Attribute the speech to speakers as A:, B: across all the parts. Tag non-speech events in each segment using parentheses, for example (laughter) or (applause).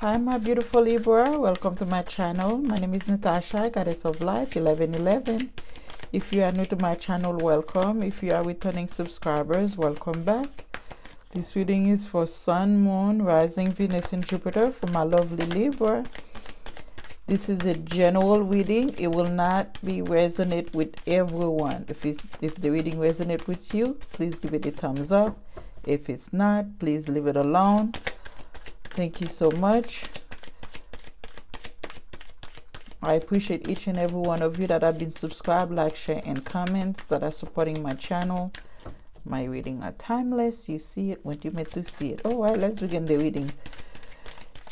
A: Hi, my beautiful Libra. Welcome to my channel. My name is Natasha, Goddess of Life 1111. If you are new to my channel, welcome. If you are returning subscribers, welcome back. This reading is for Sun, Moon, Rising, Venus, and Jupiter for my lovely Libra. This is a general reading. It will not be resonate with everyone. If it's, if the reading resonate with you, please give it a thumbs up. If it's not, please leave it alone. Thank you so much. I appreciate each and every one of you that have been subscribed, like, share, and comments that are supporting my channel. My reading are timeless. You see it when you meant to see it. All right, let's begin the reading.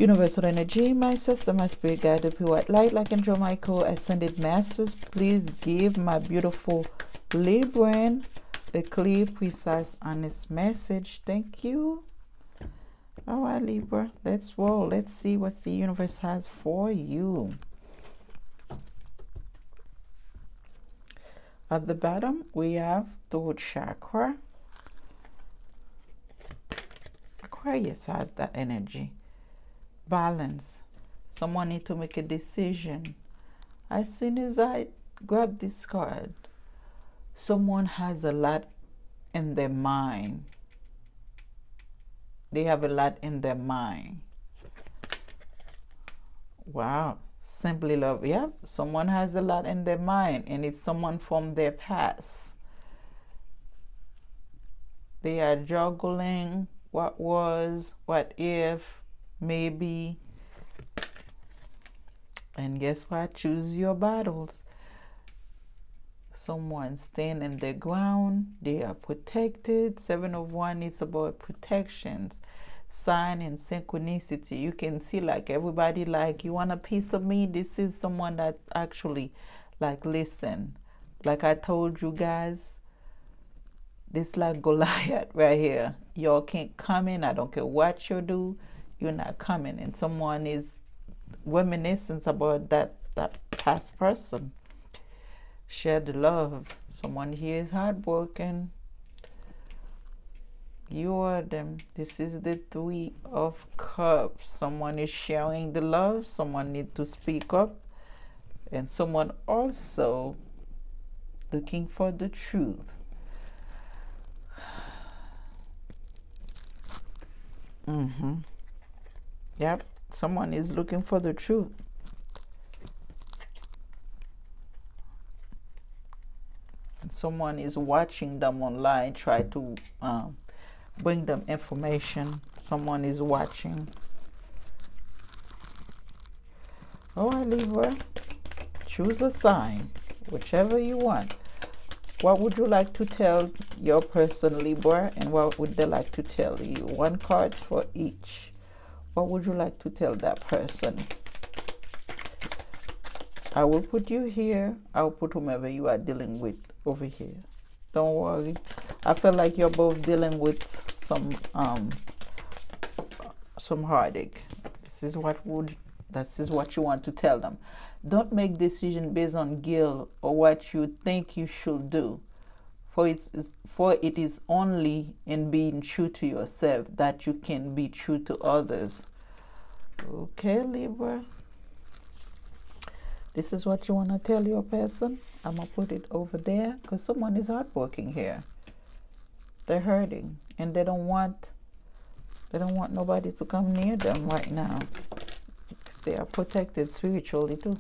A: Universal energy, my sister, my spirit guide, the pure white light, like Angel Michael, ascended masters, please give my beautiful Libran a clear, precise, honest message. Thank you. All right, Libra, let's roll. Let's see what the universe has for you. At the bottom, we have throat chakra. Aquarius had that energy. Balance. Someone need to make a decision. As soon as I grab this card, someone has a lot in their mind. They have a lot in their mind. Wow. Simply love. Yeah, someone has a lot in their mind, and it's someone from their past. They are juggling what was, what if, maybe. And guess what? Choose your battles. Someone stand in their ground, they are protected. Seven of Wands is about protections sign and synchronicity. You can see like everybody like you want a piece of me? This is someone that actually like listen. Like i told you guys this like goliath (laughs) right here. Y'all can't come in. I don't care what you do you're not coming. And someone is reminiscence about that that past person share the love. Someone here is heartbroken. You are them. This is the three of cups. Someone is sharing the love. Someone need to speak up. And someone also looking for the truth. (sighs) Mm-hmm. Yep. Someone is looking for the truth someone is watching them online try to um, bring them information. Someone is watching. Oh, I Libra, choose a sign, whichever you want. What would you like to tell your person, Libra, and what would they like to tell you? One card for each. What would you like to tell that person? I will put you here. I'll put whomever you are dealing with over here. Don't worry. I feel like you're both dealing with some um some heartache this is what would this is what you want to tell them don't make decision based on guilt or what you think you should do for it's for it is only in being true to yourself that you can be true to others okay libra this is what you want to tell your person? I'm gonna put it over there because someone is heartbroken here. They're hurting and they don't want they don't want nobody to come near them right now. They are protected spiritually too.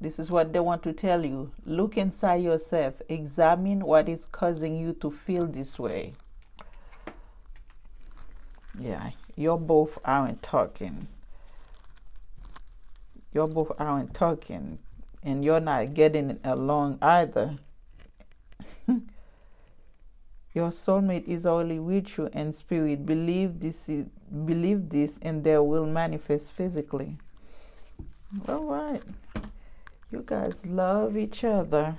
A: This is what they want to tell you. Look inside yourself. Examine what is causing you to feel this way. Yeah you're both aren't talking you're both aren't talking and you're not getting along either (laughs) Your soulmate is only with you in spirit. Believe this, is, believe this, and they will manifest physically. All right. You guys love each other.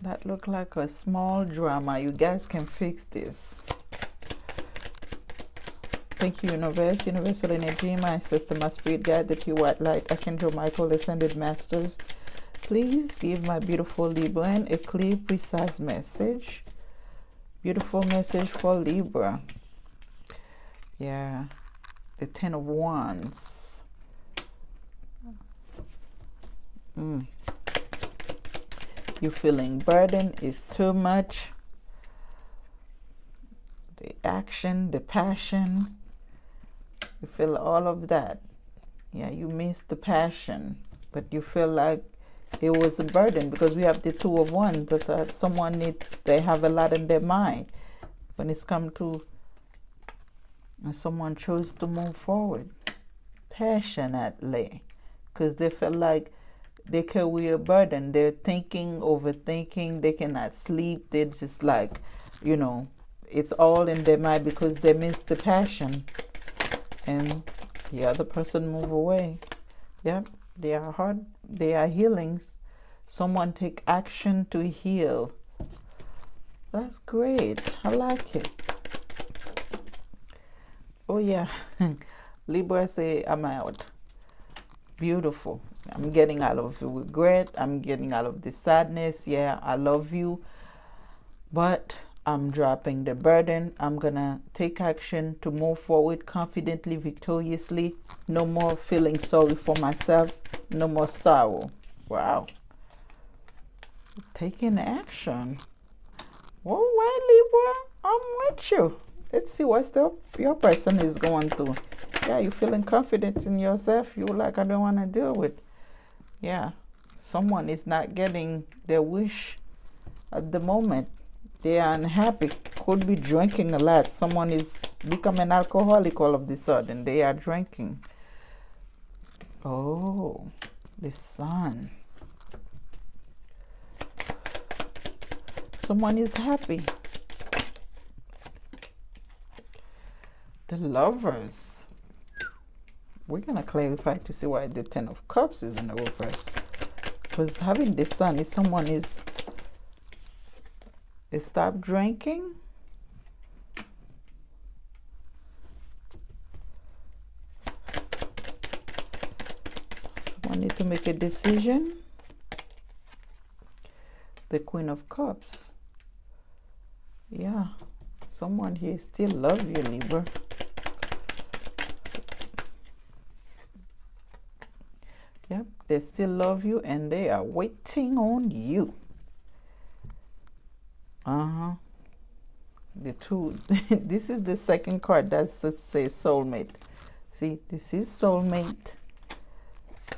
A: That look like a small drama. You guys can fix this. Thank you, Universe, Universal Energy, my sister, my spirit guide, the pure white light, Archangel Michael, Ascended Masters. Please give my beautiful Libran a clear, precise message Beautiful message for Libra. Yeah. the Ten of Wands. Mm. You feeling burden is too much. The action, the passion. You feel all of that. Yeah, you miss the passion, but you feel like it was a burden because we have the two of wands. That's uh, someone need they have a lot in their mind when it's come to and someone chose to move forward passionately because they feel like they carry a burden. They're thinking, overthinking, they cannot sleep. They're just like, you know, it's all in their mind because they miss the passion. And the other person move away. Yep, they are hard, they are healings. Someone take action to heal. That's great. I like it. Oh yeah. (laughs) Libra say I'm out. Beautiful. I'm getting out of the regret. I'm getting out of the sadness. Yeah, I love you. But I'm dropping the burden. I'm going to take action to move forward confidently, victoriously. No more feeling sorry for myself. No more sorrow. Wow. Taking action. All right, Libra. I'm with you. Let's see what the, your person is going through. Yeah, you feeling confident in yourself. You like, I don't want to deal with. Yeah, someone is not getting their wish at the moment they are unhappy, could be drinking a lot. Someone is becoming alcoholic all of the sudden. They are drinking. Oh, the sun. Someone is happy. The lovers. We're going to clarify to see why the Ten of Cups is in the reverse. Because having the sun is someone is stop drinking. I need to make a decision. The Queen of Cups. Yeah, someone here still love you, Libra. Yep, they still love you and they are waiting on you. Uh-huh. The two. (laughs) this is the second card that says soulmate. See, this is soulmate.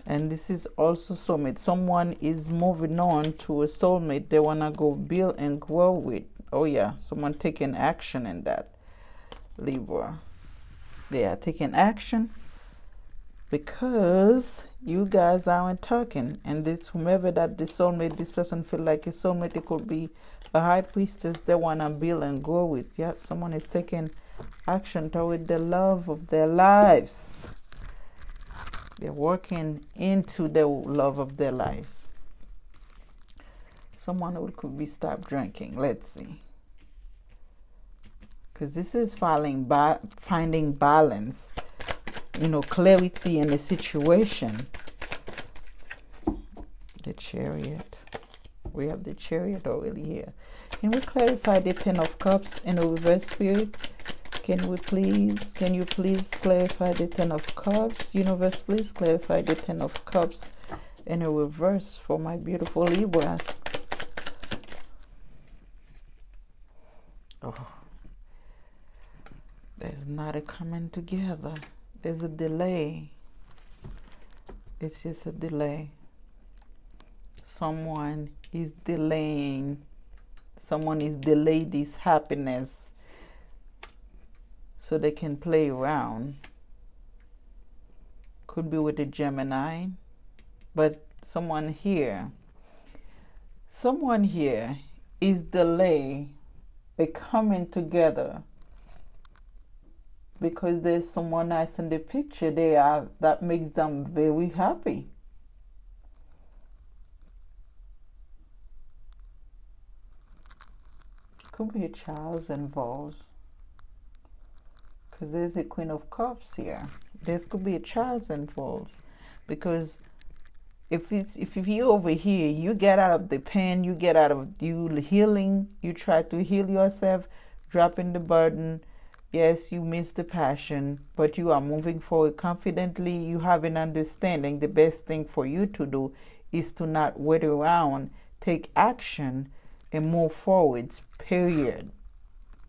A: And this is also soulmate. Someone is moving on to a soulmate they want to go build and grow with. Oh, yeah. Someone taking action in that. Libra. They are taking action because you guys aren't talking. And this whomever that the soulmate this person feel like a soulmate it could be a high priestess they want to build and go with. Yeah someone is taking action toward the love of their lives. They're working into the love of their lives. Someone who could be stop drinking let's see. Because this is finding, ba finding balance you know, clarity in the situation. The chariot. We have the chariot already here. Can we clarify the Ten of Cups in a reverse spirit? Can we please, can you please clarify the Ten of Cups? Universe, please clarify the Ten of Cups in a reverse for my beautiful Libra. Oh, there's not a coming together there's a delay. It's just a delay. Someone is delaying. Someone is delayed this happiness so they can play around. Could be with a Gemini, but someone here, someone here is delay a coming together because there's someone nice in the picture they are that makes them very happy. Could be a child involved because there's a queen of cups here. There could be a child involved because if it's if you over here you get out of the pain you get out of you healing you try to heal yourself dropping the burden Yes, you miss the passion, but you are moving forward confidently. You have an understanding. The best thing for you to do is to not wait around, take action, and move forwards, period.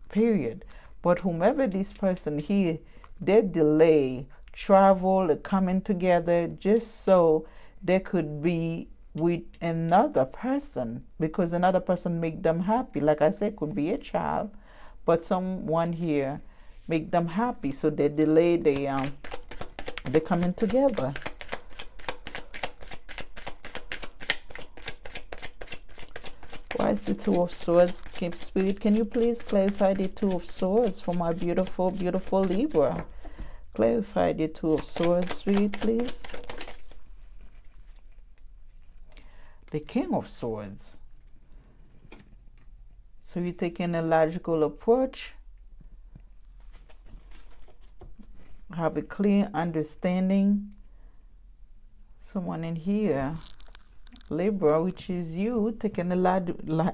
A: Period. But whomever this person here, they delay travel, coming together just so they could be with another person because another person make them happy. Like I said, could be a child, but someone here make them happy. So they delay the um coming together. Why is the two of swords keep spirit can you please clarify the two of swords for my beautiful beautiful libra? Clarify the two of swords spirit please. The king of swords. So you're taking a logical approach have a clear understanding. Someone in here, Libra, which is you, taking a lot,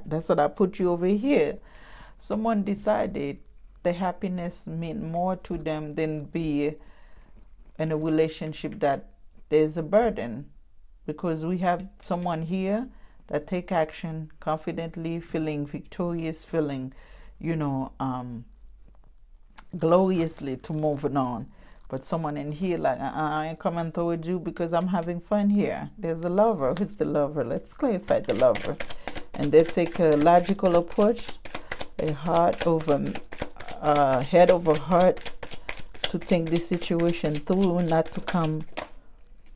A: that's what I put you over here. Someone decided the happiness meant more to them than be in a relationship that there's a burden. Because we have someone here that take action confidently, feeling victorious, feeling, you know, um, gloriously to moving on. But someone in here like, uh, -uh I ain't coming towards you because I'm having fun here. There's the lover. Who's the lover? Let's clarify the lover. And they take a logical approach, a heart over, uh, head over heart to think this situation through, not to come,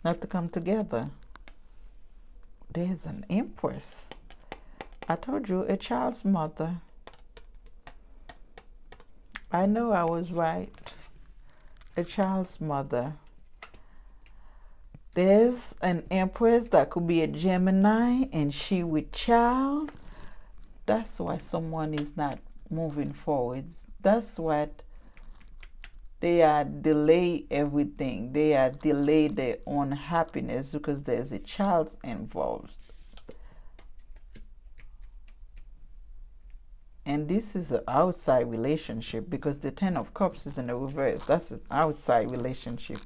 A: not to come together. There's an empress. I told you, a child's mother. I know I was right a child's mother. There's an empress that could be a Gemini and she with child. That's why someone is not moving forwards. That's what they are delay everything. They are delay their own happiness because there's a child involved. And this is an outside relationship because the ten of cups is in the reverse. That's an outside relationship.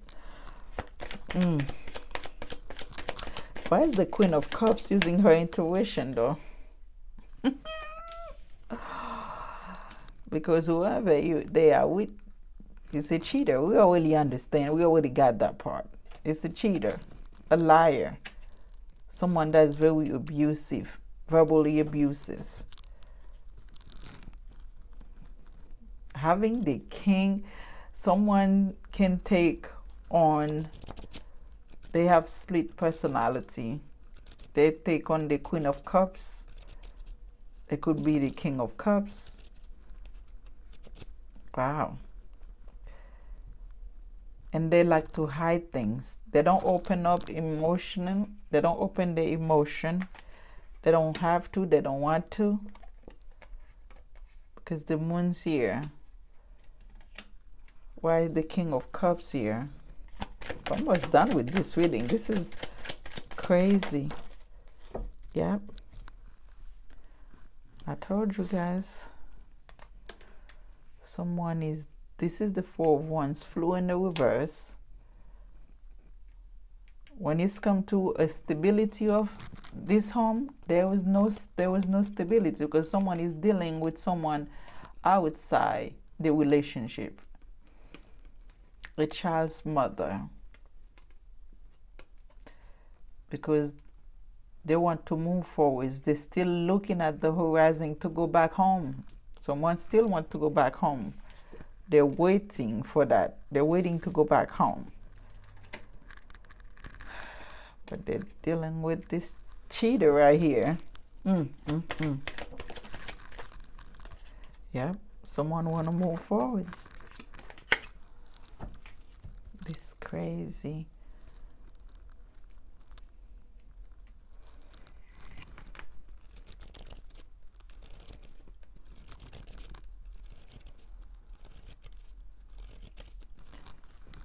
A: Mm. why is the queen of cups using her intuition though? (laughs) Because whoever you they are with is a cheater. We already understand. We already got that part. It's a cheater. A liar. Someone that's very abusive. Verbally abusive having the king, someone can take on, they have split personality. They take on the Queen of Cups. It could be the King of Cups. Wow. And they like to hide things. They don't open up emotional. They don't open the emotion. They don't have to. They don't want to. Because the moon's here. Why the King of Cups here? Almost done with this reading. This is crazy. Yep. I told you guys. Someone is, this is the Four of Wands, flew in the reverse. When it's come to a stability of this home, there was no there was no stability because someone is dealing with someone outside the relationship a child's mother because they want to move forward. They're still looking at the horizon to go back home. Someone still wants to go back home. They're waiting for that. They're waiting to go back home. But they're dealing with this cheater right here. Mm, mm, mm. Yeah, someone want to move forwards. Crazy.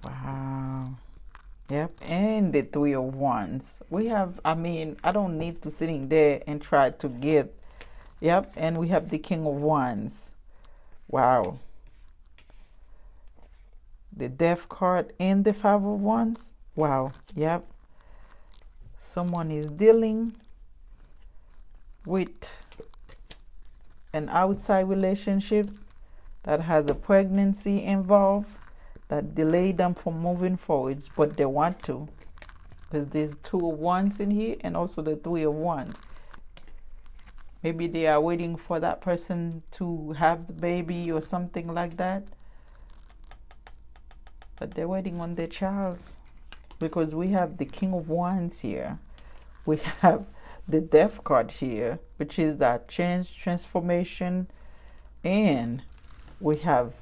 A: Wow. Yep, and the three of wands. We have, I mean, I don't need to sitting there and try to get, yep, and we have the king of wands. Wow. The death card and the five of wands. Wow yep. Someone is dealing with an outside relationship that has a pregnancy involved that delay them from moving forwards but they want to because there's two of wands in here and also the three of wands. Maybe they are waiting for that person to have the baby or something like that but they're waiting on their child because we have the king of wands here we (laughs) have the death card here which is that change transformation and we have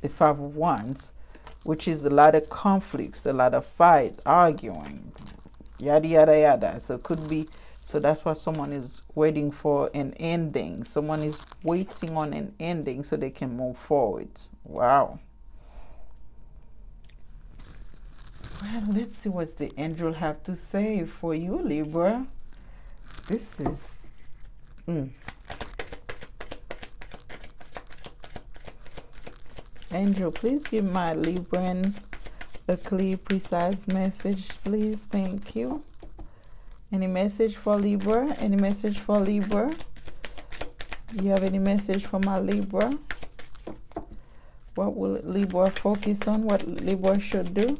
A: the five of wands which is a lot of conflicts a lot of fight arguing yada yada yada so it could be so that's why someone is waiting for an ending. Someone is waiting on an ending so they can move forward. Wow. Well, let's see what the angel have to say for you, Libra. This is. Mm. Angel, please give my Libran a clear, precise message, please. Thank you. Any message for Libra? Any message for Libra? You have any message for my Libra? What will Libra focus on? What Libra should do?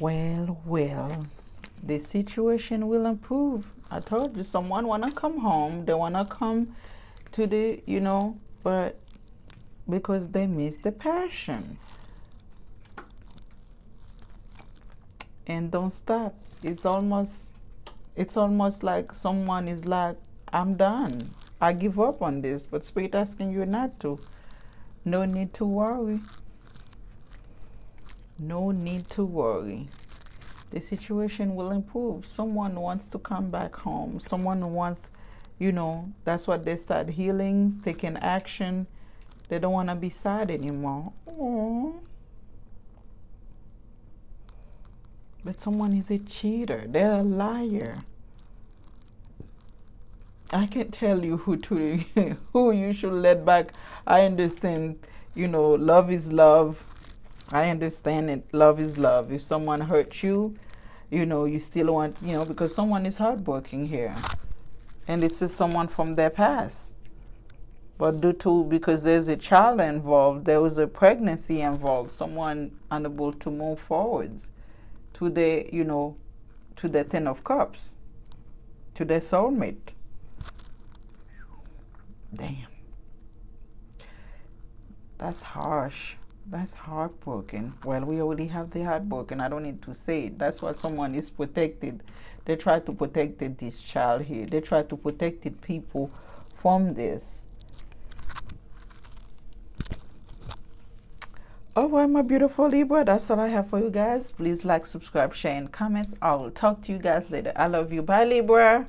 A: Well, well. The situation will improve. I told you someone wanna come home. They wanna come to the, you know, but because they miss the passion. and don't stop it's almost it's almost like someone is like i'm done i give up on this but spirit asking you not to no need to worry no need to worry the situation will improve someone wants to come back home someone wants you know that's what they start healings taking action they don't want to be sad anymore Aww. But someone is a cheater. They're a liar. I can't tell you who to (laughs) who you should let back. I understand, you know, love is love. I understand it. Love is love. If someone hurts you, you know, you still want, you know, because someone is heartbroken here. And this is someone from their past. But due to, because there's a child involved, there was a pregnancy involved, someone unable to move forwards to the, you know, to the Ten of Cups, to the soulmate. Damn. That's harsh. That's heartbroken. Well, we already have the heartbroken. I don't need to say it. That's why someone is protected. They try to protect this child here. They try to protect people from this. Oh, all right my beautiful libra that's all i have for you guys please like subscribe share and comment i will talk to you guys later i love you bye libra